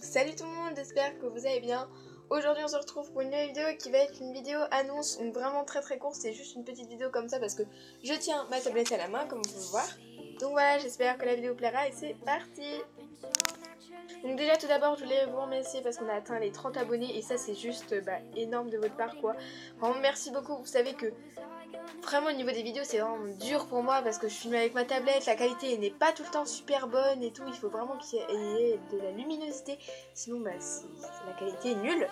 Salut tout le monde, j'espère que vous allez bien. Aujourd'hui on se retrouve pour une nouvelle vidéo qui va être une vidéo annonce, donc vraiment très très courte, c'est juste une petite vidéo comme ça parce que je tiens ma tablette à la main comme vous pouvez voir. Donc voilà, j'espère que la vidéo plaira et c'est parti donc déjà tout d'abord je voulais vous remercier parce qu'on a atteint les 30 abonnés et ça c'est juste bah, énorme de votre part quoi. Merci beaucoup, vous savez que Vraiment au niveau des vidéos c'est vraiment dur pour moi parce que je filme avec ma tablette, la qualité n'est pas tout le temps super bonne et tout, il faut vraiment qu'il y ait de la luminosité, sinon bah, la qualité est nulle.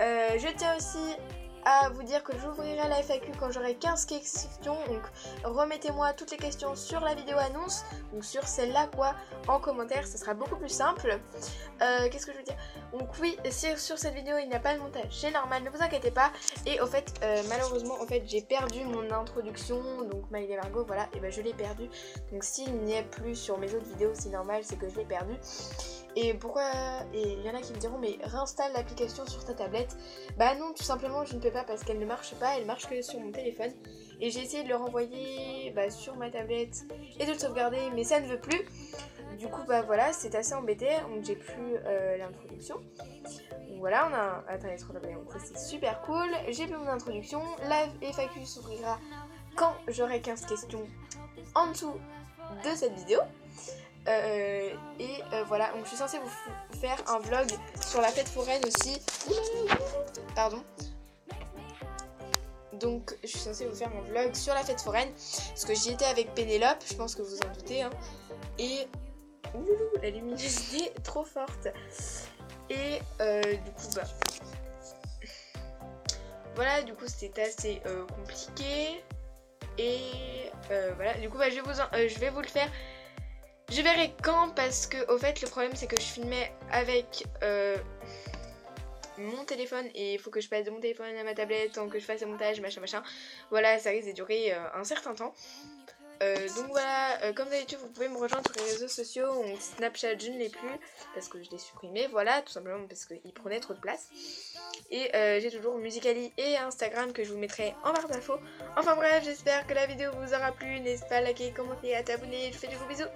Euh, je tiens aussi à vous dire que j'ouvrirai la FAQ quand j'aurai 15 questions. Donc remettez-moi toutes les questions sur la vidéo annonce, donc sur celle-là quoi, en commentaire, ce sera beaucoup plus simple. Euh, qu'est-ce que je veux dire? Donc oui, si sur cette vidéo il n'y a pas de montage, c'est normal, ne vous inquiétez pas. Et au fait, euh, malheureusement, en fait, j'ai perdu mon introduction, donc My Margot, voilà, et ben je l'ai perdu. Donc s'il n'y est plus sur mes autres vidéos, c'est normal, c'est que je l'ai perdu. Et pourquoi? Et il y en a qui me diront mais réinstalle l'application sur ta tablette. Bah non, tout simplement je ne peux pas parce qu'elle ne marche pas, elle marche que sur mon téléphone. Et j'ai essayé de le renvoyer bah, sur ma tablette et de le sauvegarder, mais ça ne veut plus. Du coup bah voilà, c'est assez embêté, donc j'ai plus euh, l'introduction. Voilà, on a un... Attends, il donc c'est super cool. J'ai plus mon introduction. La FAQ s'ouvrira quand j'aurai 15 questions en dessous de cette vidéo. Euh, et euh, voilà, donc je suis censée vous faire un vlog sur la fête foraine aussi. Pardon. Donc je suis censée vous faire un vlog sur la fête foraine. Parce que j'y étais avec Pénélope, je pense que vous en doutez. Hein. Et ouh, la luminosité trop forte. Et euh, du coup, bah. Voilà, du coup c'était assez compliqué. Et voilà, du coup bah, je, vais vous je vais vous le faire je verrai quand parce que au fait le problème c'est que je filmais avec euh, mon téléphone et il faut que je passe de mon téléphone à ma tablette tant que je fasse le montage machin machin. Voilà ça risque de durer euh, un certain temps. Euh, donc voilà, comme d'habitude vous pouvez me rejoindre sur les réseaux sociaux, Snapchat je ne l'ai plus parce que je l'ai supprimé, voilà, tout simplement parce qu'il prenait trop de place. Et j'ai toujours Musicali et Instagram que je vous mettrai en barre d'infos. Enfin bref, j'espère que la vidéo vous aura plu, n'hésitez pas à liker, commenter, à t'abonner, je vous fais des gros bisous.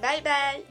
Bye bye